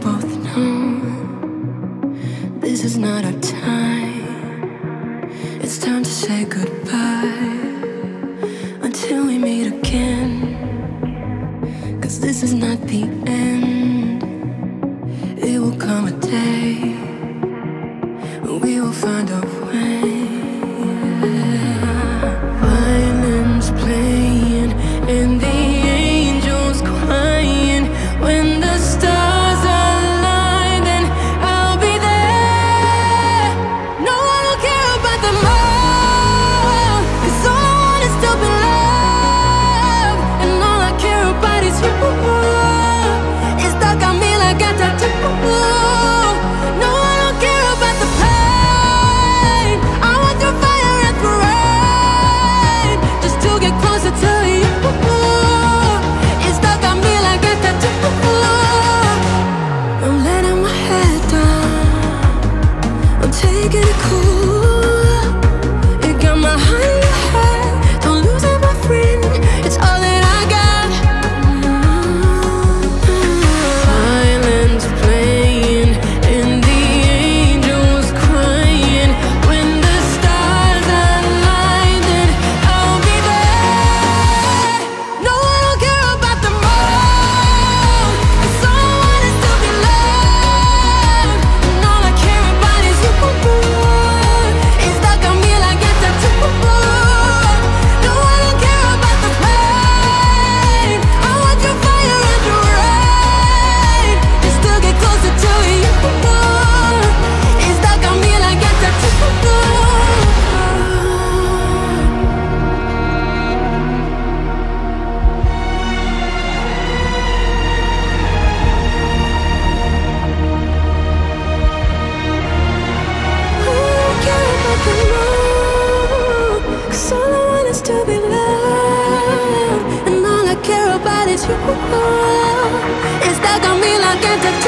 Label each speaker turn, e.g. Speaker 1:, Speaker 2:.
Speaker 1: Both know this is not our time. It's time to say goodbye until we meet again. Cause this is not the end. It will come a day take it cool It's stuck on me like te